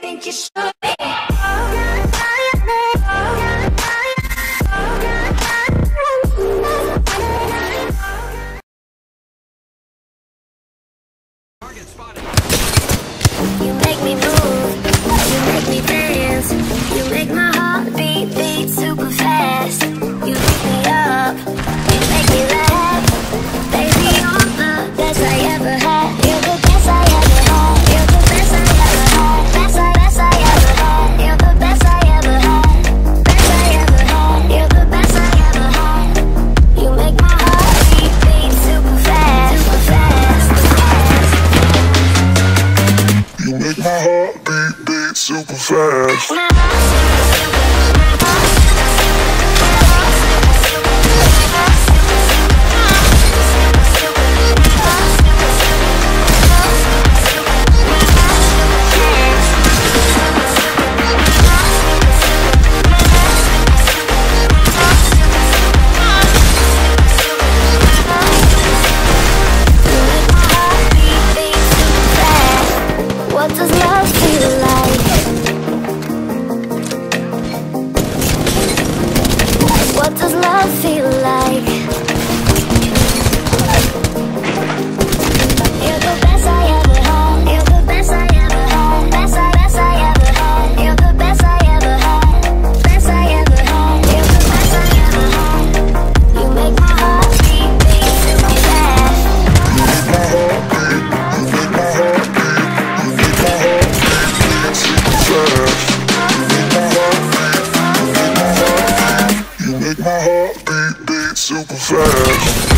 think you should be. Target spotted. make my heart beat, beat super fast. does love feel like? What does love feel like? beat, beat super fast.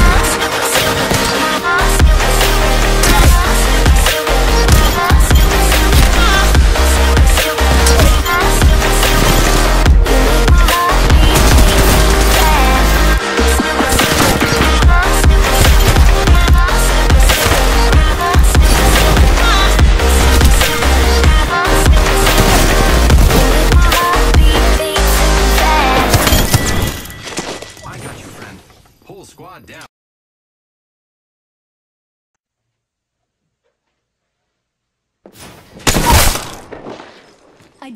I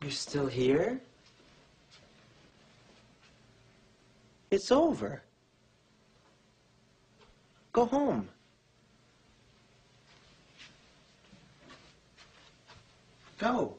You're still here? It's over. Go home. Go.